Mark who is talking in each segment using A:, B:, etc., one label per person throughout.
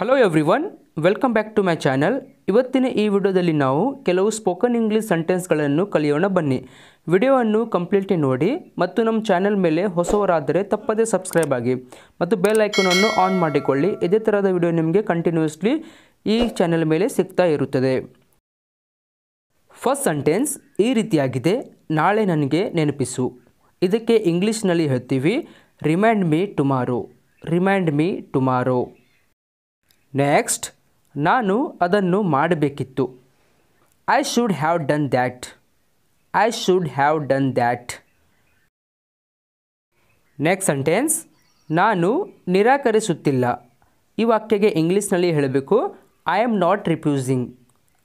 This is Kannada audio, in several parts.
A: Hello everyone welcome back to my channel ಇವತ್ತಿನ ಈ ವಿಡಿಯೋದಲ್ಲಿ ನಾವು ಕೆಲವು ಸ್ಪೋಕನ್ ಇಂಗ್ಲೀಷ್ ಸೆಂಟೆನ್ಸ್ಗಳನ್ನು ಕಲಿಯೋಣ ಬನ್ನಿ. ವಿಡಿಯೋವನ್ನು ಕಂಪ್ಲೀಟ್ಲಿ ನೋಡಿ ಮತ್ತು ನಮ್ಮ ಚಾನಲ್ ಮೇಲೆ ಹೊಸವರಾದರೆ ತಪ್ಪದೇ ಸಬ್ಸ್ಕ್ರೈಬ್ ಆಗಿ ಮತ್ತು ಬೆಲ್ ಐಕನನ್ನು ಆನ್ ಮಾಡಿಕೊಳ್ಳಿ. ಇದೇ ಥರದ ವಿಡಿಯೋ ನಿಮಗೆ ಕಂಟಿನ್ಯೂಸ್ಲಿ ಈ ಚಾನಲ್ ಮೇಲೆ ಸಿಗ್ತಾ ಇರುತ್ತದೆ. ಫಸ್ಟ್ ಸೆಂಟೆನ್ಸ್ ಈ ರೀತಿಯಾಗಿದೆ. ನಾಳೆ ನನಗೆ ನೆನಪಿಸು. ಇದಕ್ಕೆ ಇಂಗ್ಲೀಷ್ನಲ್ಲಿ ಹೇಳ್ತೀವಿ remind me tomorrow remind me tomorrow next ನಾನು ಅದನ್ನು ಮಾಡಬೇಕಿತ್ತು. I should have done that I should have done that next sentence ನಾನು ನಿರಾಕರಿಸುತ್ತಿಲ್ಲ. ಈ ವಾಕ್ಯಗೆ ಇಂಗ್ಲೀಷ್ನಲ್ಲಿ ಹೇಳಬೇಕು I am not refusing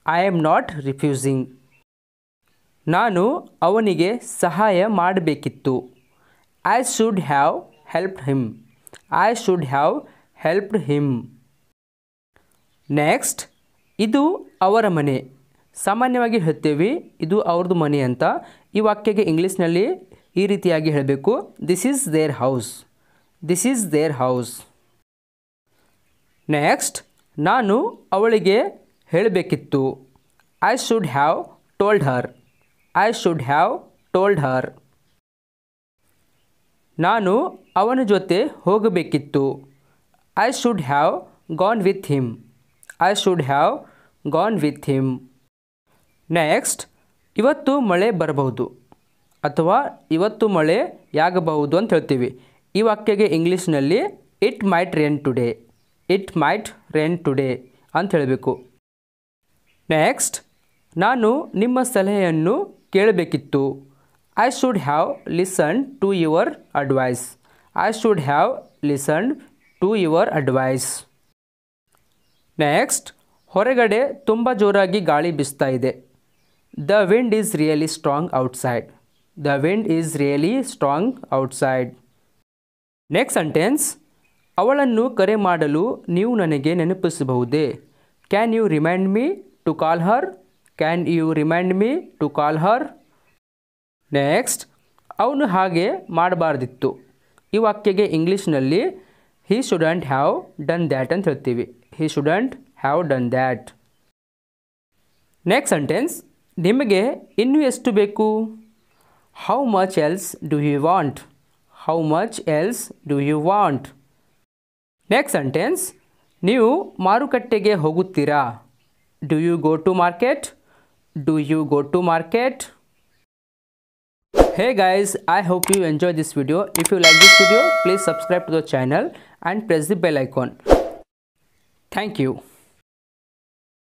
A: I am not refusing ನಾನು ಅವನಿಗೆ ಸಹಾಯ ಮಾಡಬೇಕಿತ್ತು. I should have helped him I should have helped him next ಇದು ಅವರ ಮನೆ. ಸಾಮಾನ್ಯವಾಗಿ ಹೇಳ್ತೇವೆ, ಇದು ಅವ್ರದ್ದು ಮನೆ ಅಂತ. ಈ ವಾಕ್ಯಕ್ಕೆ ಇಂಗ್ಲೀಷ್ನಲ್ಲಿ ಈ ರೀತಿಯಾಗಿ ಹೇಳಬೇಕು. This is their house this is their house next ನಾನು ಅವಳಿಗೆ ಹೇಳಬೇಕಿತ್ತು. I should have told her I should have told her ನಾನು ಅವನ ಜೊತೆ ಹೋಗಬೇಕಿತ್ತು. I should have gone with him I should have gone with him next ಇವತ್ತು ಮಳೆ ಬರಬಹುದು ಅಥವಾ ಇವತ್ತು ಮಳೆ ಯಾಗಬಹುದು ಅಂತ ಹೇಳ್ತೀವಿ. ಈ ವಾಕ್ಯಗೆ ಇಂಗ್ಲೀಷ್ನಲ್ಲಿ it might rain today it might rain today ಅಂತ ಹೇಳಬೇಕು. ನೆಕ್ಸ್ಟ್ ನಾನು ನಿಮ್ಮ ಸಲಹೆಯನ್ನು ಕೇಳಬೇಕಿತ್ತು. I should have listen to your advice I should have listen to your advice next ಹೊರಗಡೆ ತುಂಬ ಜೋರಾಗಿ ಗಾಳಿ ಬೀಸ್ತಾ ಇದೆ. The wind is really strong outside the wind is really strong outside next sentence ಅವಳನ್ನು ಕರೆ ಮಾಡಲು ನೀವು ನನಗೆ ನೆನಪಿಸಬಹುದೇ? Can you remind me to call her can you remind me to call her next ಅವನು ಹಾಗೆ ಮಾಡಬಾರ್ದಿತ್ತು. ಈ ವಾಕ್ಯಗೆ ಇಂಗ್ಲೀಷ್ನಲ್ಲಿ he shouldn't have done that ಅಂತ ಹೇಳ್ತೀವಿ. He shouldn't have done that. Next sentence ನಿಮಗೆ ಇನ್ನೂ ಎಷ್ಟು ಬೇಕು how much else do you want how much else do you want next sentence ನೀವು ಮಾರುಕಟ್ಟೆಗೆ ಹೋಗುತ್ತೀರಾ do you go to market do you go to market Hey guys, I hope you enjoy this video. If you like this video, please subscribe to the channel and press the bell icon. Thank you.